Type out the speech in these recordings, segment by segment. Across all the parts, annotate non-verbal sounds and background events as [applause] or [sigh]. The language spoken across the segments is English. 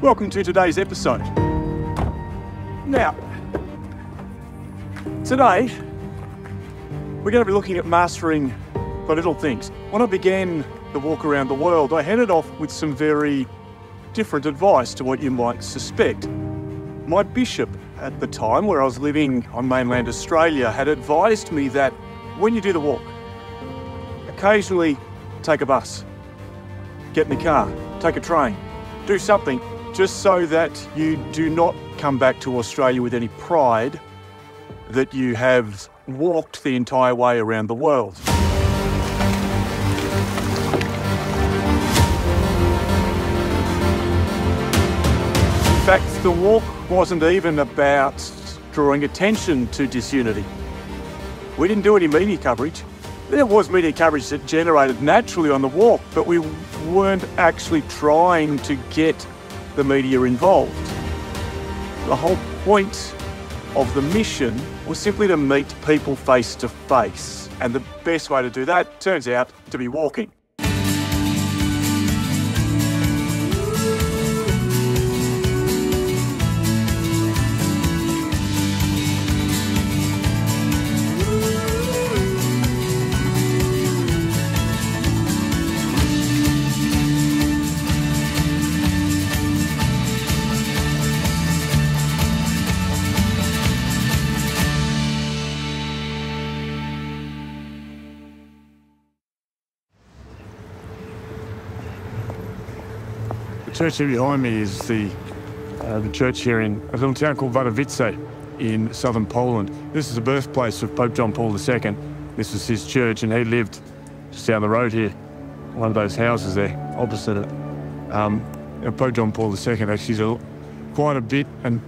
Welcome to today's episode. Now, today we're going to be looking at mastering the little things. When I began the walk around the world, I headed off with some very different advice to what you might suspect. My bishop at the time, where I was living on mainland Australia, had advised me that when you do the walk, occasionally take a bus, get in the car, take a train, do something just so that you do not come back to Australia with any pride that you have walked the entire way around the world. In fact, the walk wasn't even about drawing attention to disunity. We didn't do any media coverage. There was media coverage that generated naturally on the walk, but we weren't actually trying to get the media involved. The whole point of the mission was simply to meet people face to face. And the best way to do that turns out to be walking. The church here behind me is the uh, the church here in a little town called Wadowice in southern Poland. This is the birthplace of Pope John Paul II. This was his church, and he lived just down the road here, one of those houses there opposite it. Um, Pope John Paul II actually is a, quite a bit and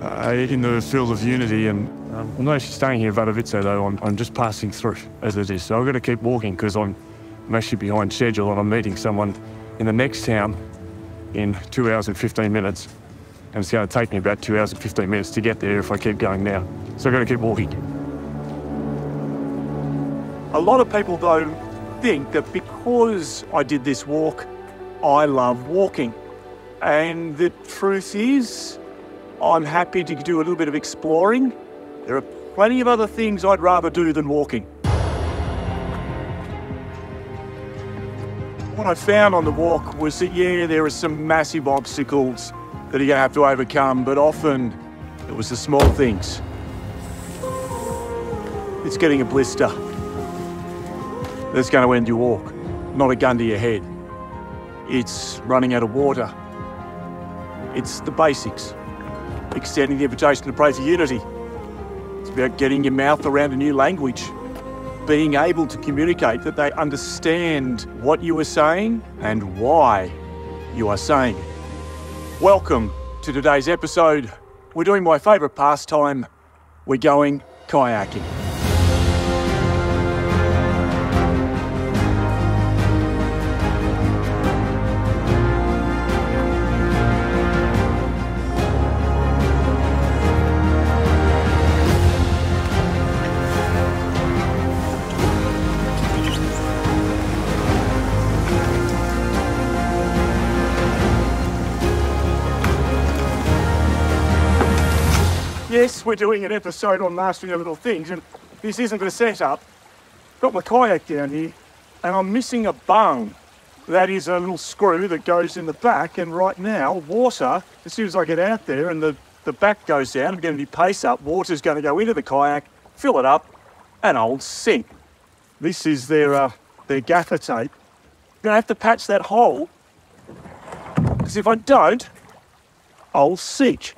uh, in the field of unity. And um, I'm not actually staying here in Wadowice though. I'm, I'm just passing through as it is. So I've got to keep walking because I'm, I'm actually behind schedule and I'm meeting someone in the next town in two hours and 15 minutes. And it's going to take me about two hours and 15 minutes to get there if I keep going now. So I've got to keep walking. A lot of people, though, think that because I did this walk, I love walking. And the truth is, I'm happy to do a little bit of exploring. There are plenty of other things I'd rather do than walking. I found on the walk was that, yeah, there are some massive obstacles that you're going to have to overcome, but often it was the small things. It's getting a blister that's going to end your walk, not a gun to your head. It's running out of water. It's the basics. Extending the invitation to pray for unity. It's about getting your mouth around a new language being able to communicate that they understand what you are saying and why you are saying it. Welcome to today's episode. We're doing my favourite pastime. We're going kayaking. Yes, we're doing an episode on mastering the little things, and this isn't going to set up. Got my kayak down here, and I'm missing a bung. That is a little screw that goes in the back, and right now, water, as soon as I get out there and the, the back goes down, I'm going to be pace up, water's going to go into the kayak, fill it up, and I'll sink. This is their, uh, their gaffer tape. I'm going to have to patch that hole, because if I don't, I'll sink.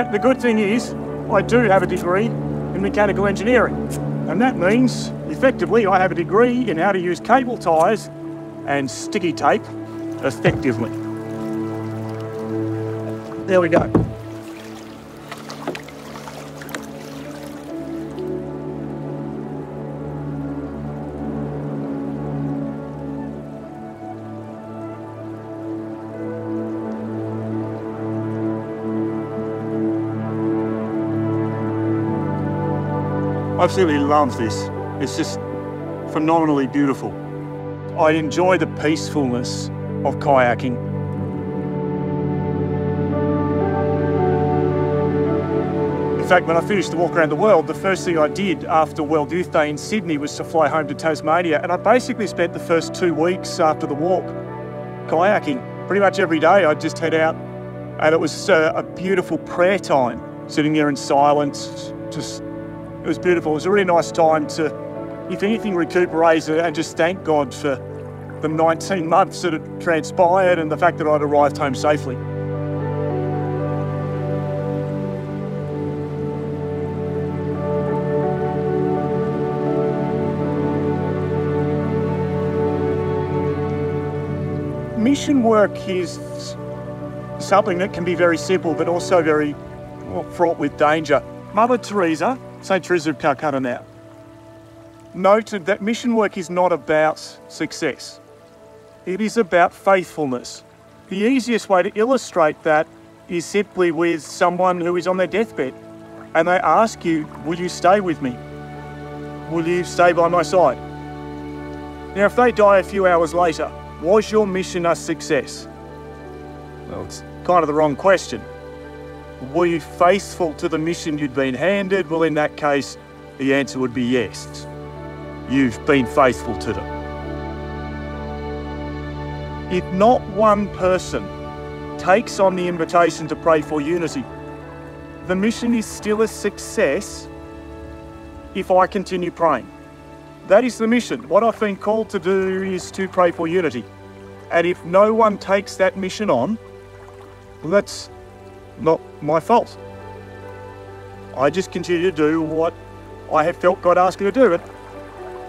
Now, the good thing is, I do have a degree in mechanical engineering, and that means, effectively, I have a degree in how to use cable ties and sticky tape effectively. There we go. Absolutely love this. It's just phenomenally beautiful. I enjoy the peacefulness of kayaking. In fact, when I finished the walk around the world, the first thing I did after World Youth Day in Sydney was to fly home to Tasmania, and I basically spent the first two weeks after the walk kayaking. Pretty much every day I'd just head out, and it was uh, a beautiful prayer time, sitting there in silence. Just, it was beautiful. It was a really nice time to, if anything, recuperate and just thank God for the 19 months that had transpired and the fact that I'd arrived home safely. mission work is something that can be very simple but also very well, fraught with danger. Mother Teresa, St. Teresa of Calcutta now, noted that mission work is not about success, it is about faithfulness. The easiest way to illustrate that is simply with someone who is on their deathbed and they ask you, Will you stay with me? Will you stay by my side? Now, if they die a few hours later, was your mission a success? Well, it's kind of the wrong question. Were you faithful to the mission you'd been handed? Well, in that case, the answer would be yes. You've been faithful to them. If not one person takes on the invitation to pray for unity, the mission is still a success if I continue praying. That is the mission. What I've been called to do is to pray for unity. And if no one takes that mission on, well, that's not my fault. I just continue to do what I have felt God asked me to do. But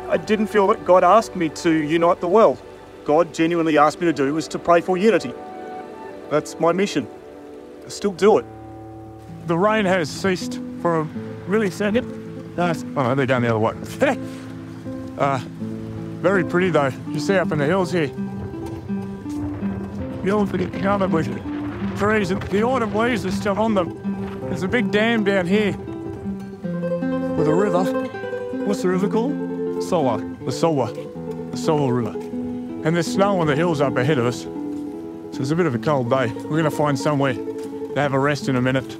I didn't feel that God asked me to unite the world. God genuinely asked me to do was to pray for unity. That's my mission. I still do it. The rain has ceased for a really second. Nice. Oh, they're down the other way. Uh, very pretty though. You see up in the hills here. The hills that covered with trees and the autumn leaves are still on them. There's a big dam down here with a river. What's the river called? Soła. The Soła. The Soła River. And there's snow on the hills up ahead of us. So it's a bit of a cold day. We're going to find somewhere to have a rest in a minute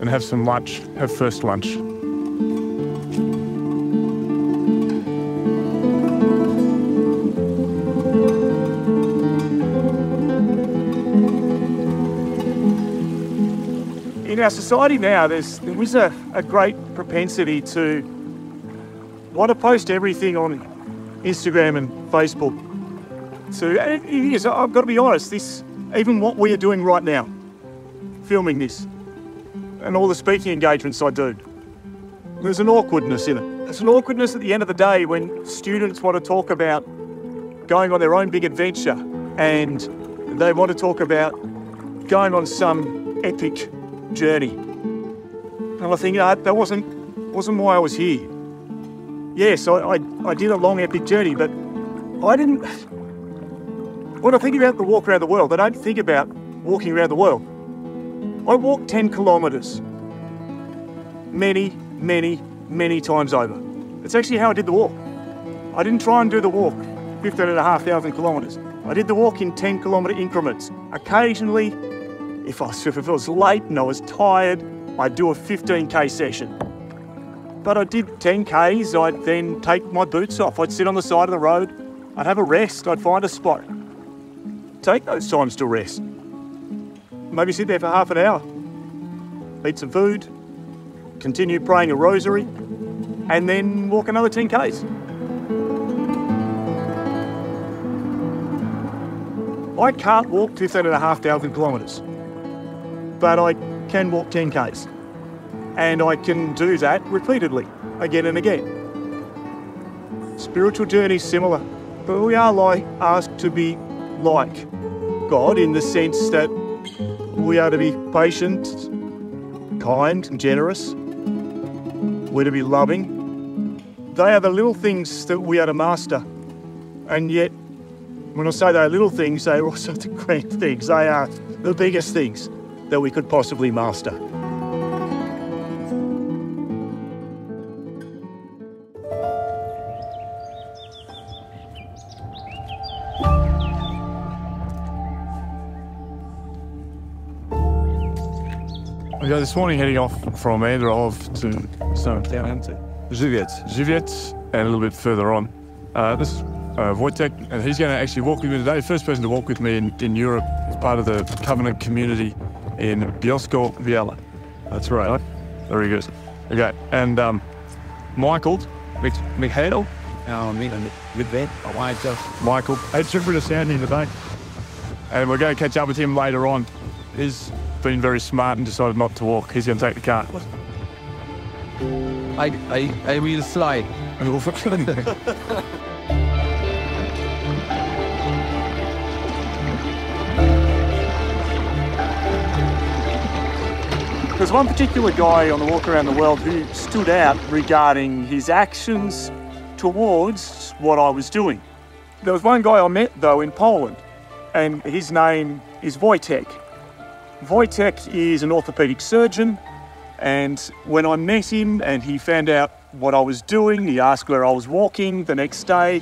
and have some lunch, have first lunch. In our society now, there's there is a, a great propensity to want to post everything on Instagram and Facebook. So it is. I've got to be honest. This, even what we are doing right now, filming this, and all the speaking engagements I do, there's an awkwardness in it. There's an awkwardness at the end of the day when students want to talk about going on their own big adventure, and they want to talk about going on some epic journey. And I think that wasn't wasn't why I was here. Yes, I, I, I did a long epic journey, but I didn't. When I think about the walk around the world, I don't think about walking around the world. I walked 10 kilometres many, many, many times over. It's actually how I did the walk. I didn't try and do the walk 15 and a half thousand kilometres. I did the walk in 10 kilometre increments. Occasionally, if I, if was late and I was tired, I'd do a 15k session. But I did 10ks, I'd then take my boots off, I'd sit on the side of the road, I'd have a rest, I'd find a spot. Take those times to rest. Maybe sit there for half an hour, eat some food, continue praying a rosary, and then walk another 10k's. I can't walk 15,500 kilometres but I can walk 10Ks. And I can do that repeatedly, again and again. Spiritual journey similar, but we are like asked to be like God in the sense that we are to be patient, kind, and generous. We're to be loving. They are the little things that we are to master. And yet, when I say they are little things, they are also [laughs] the grand things. They are the biggest things that we could possibly master. Ja, this morning heading off from Androv to Southampton. Żywiec. Żywiec and a little bit further on. Uh, this is uh, Wojtek, and he's going to actually walk with me today. First person to walk with me in, in Europe as part of the Covenant community in Bielsko Biala. That's right. Very good. Okay, and um, Michael, Mit, Michael? Ja, mit, mit wem? Weiter. Michael, hey, super to sound here today. And we're going to catch up with him later on. He's been very smart and decided not to walk. He's going to take the car. I, I, I will slide. [laughs] [laughs] There's one particular guy on the walk around the world who stood out regarding his actions towards what I was doing. There was one guy I met though in Poland, and his name is Wojtek. Wojtek is an orthopedic surgeon, and when I met him and he found out what I was doing, he asked where I was walking the next day.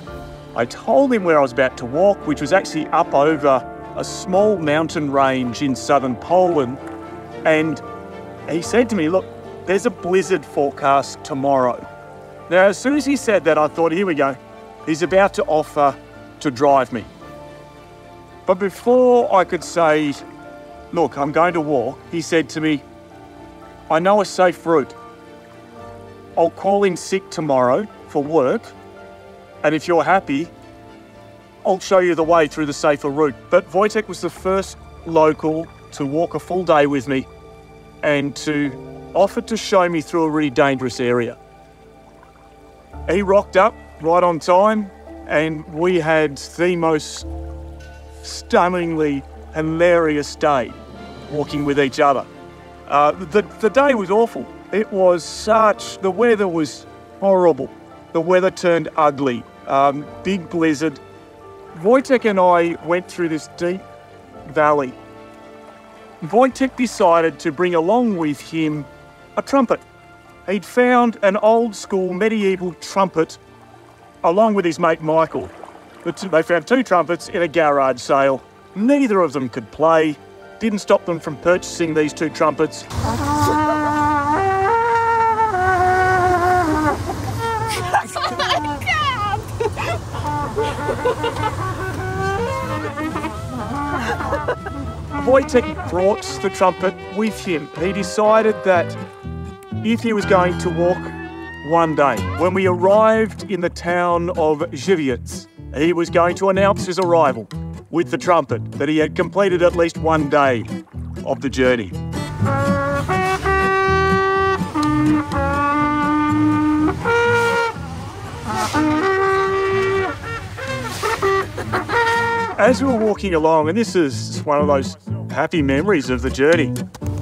I told him where I was about to walk, which was actually up over a small mountain range in southern Poland, and he said to me, Look, there's a blizzard forecast tomorrow. Now, as soon as he said that, I thought, Here we go. He's about to offer to drive me. But before I could say, Look, I'm going to walk, he said to me, I know a safe route. I'll call in sick tomorrow for work, and if you're happy, I'll show you the way through the safer route. But Wojtek was the first local to walk a full day with me and to offer to show me through a really dangerous area. He rocked up right on time, and we had the most stunningly hilarious day walking with each other. Uh, the, the day was awful. It was such, the weather was horrible. The weather turned ugly. Um, big blizzard. Wojtek and I went through this deep valley Wojtek decided to bring along with him a trumpet. He'd found an old school medieval trumpet along with his mate Michael. They found two trumpets in a garage sale. Neither of them could play. Didn't stop them from purchasing these two trumpets. [laughs] Oh [laughs] Wojtek brought the trumpet with him. He decided that if he was going to walk one day, when we arrived in the town of Żywiec, he was going to announce his arrival with the trumpet that he had completed at least one day of the journey. As we were walking along, and this is one of those happy memories of the journey.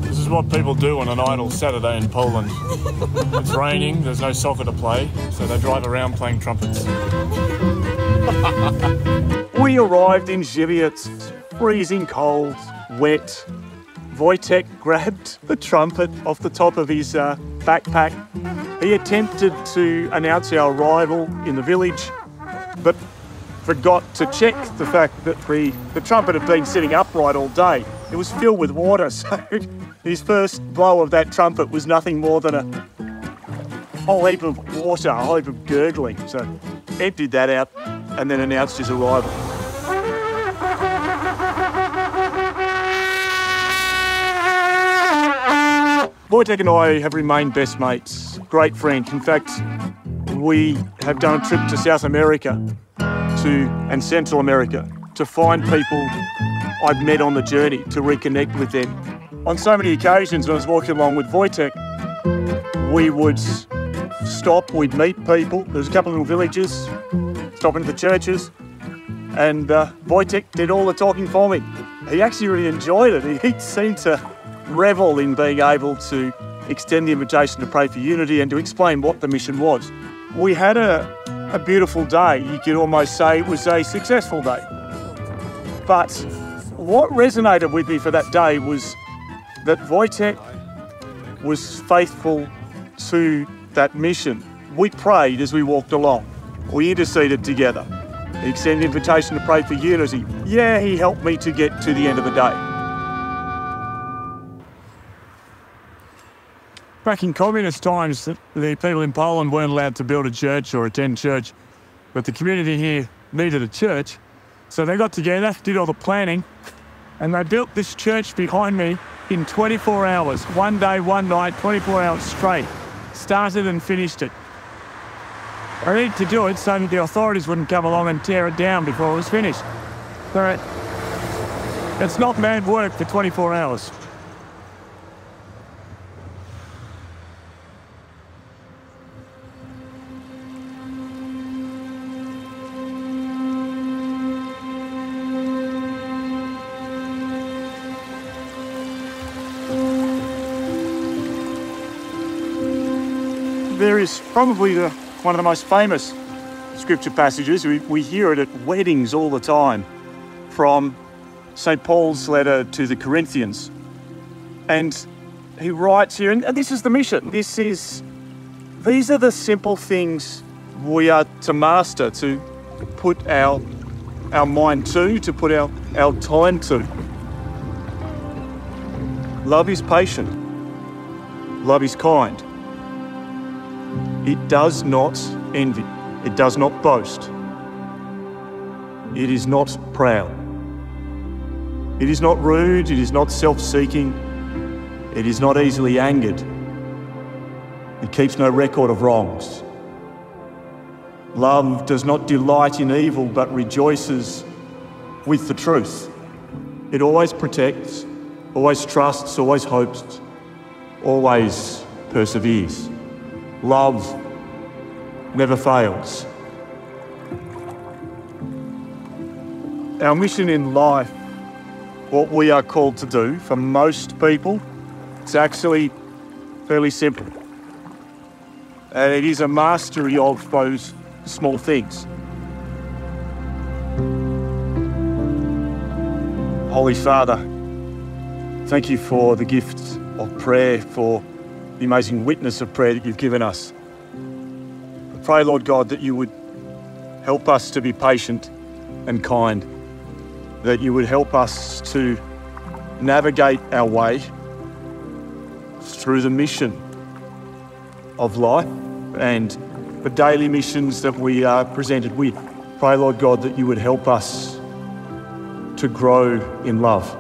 This is what people do on an idle Saturday in Poland. [laughs] it's raining, there's no soccer to play, so they drive around playing trumpets. [laughs] we arrived in Żywiec, freezing cold, wet. Wojtek grabbed the trumpet off the top of his uh, backpack. He attempted to announce our arrival in the village, but forgot to check the fact that the, the trumpet had been sitting upright all day. It was filled with water, [laughs] so his first blow of that trumpet was nothing more than a whole heap of water, a whole heap of gurgling. So emptied that out and then announced his arrival. Wojtek and I have remained best mates, great friends. In fact, we have done a trip to South America to and Central America to find people I'd met on the journey to reconnect with them. On so many occasions, when I was walking along with Wojtek, we would stop, we'd meet people. There's a couple of little villages, stopping at the churches, and uh, Wojtek did all the talking for me. He actually really enjoyed it. [laughs] He seemed to revel in being able to extend the invitation to pray for unity and to explain what the mission was. We had a, a beautiful day. You could almost say it was a successful day. But what resonated with me for that day was that Wojtek was faithful to that mission. We prayed as we walked along. We interceded together. He extended an invitation to pray for unity. Yeah, he helped me to get to the end of the day. Back in communist times, the the people in Poland weren't allowed to build a church or attend church, but the community here needed a church. So they got together, did all the planning, and they built this church behind me in 24 hours. One day, one night, 24 hours straight. Started and finished it. I needed to do it so that the authorities wouldn't come along and tear it down before it was finished. But It's not mad work for 24 hours. There is probably the, one of the most famous scripture passages. We, we hear it at weddings all the time from St. Paul's letter to the Corinthians. And he writes here, and this is the mission. This is, these are the simple things we are to master, to put our, our mind to, to put our, our time to. Love is patient. Love is kind. It does not envy. It does not boast. It is not proud. It is not rude. It is not self seeking. It is not easily angered. It keeps no record of wrongs. Love does not delight in evil but rejoices with the truth. It always protects, always trusts, always hopes, always perseveres. Love never fails. Our mission in life, what we are called to do for most people, it's actually fairly simple. And it is a mastery of those small things. Holy Father, thank you for the gift of prayer, for the amazing witness of prayer that you've given us. Pray, Lord God, that you would help us to be patient and kind, that you would help us to navigate our way through the mission of life and the daily missions that we are presented with. Pray, Lord God, that you would help us to grow in love.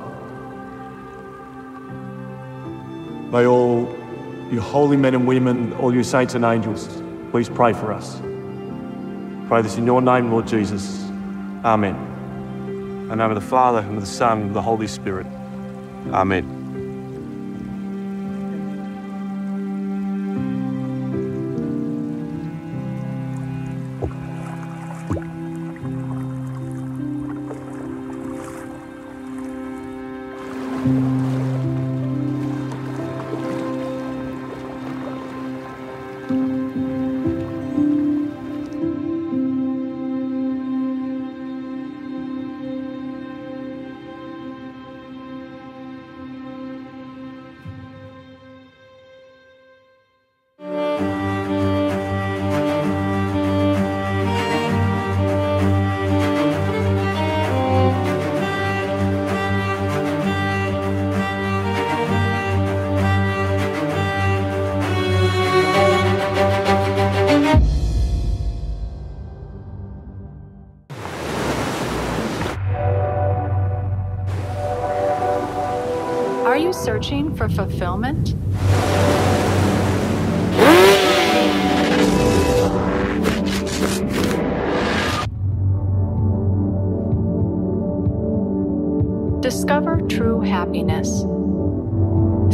May all you holy men and women, all you saints and angels, please pray for us. Pray this in your name, Lord Jesus. Amen. In the name of the Father, and of the Son, and of the Holy Spirit. Amen. Searching for fulfillment? Discover true happiness.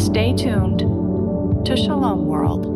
Stay tuned to Shalom World.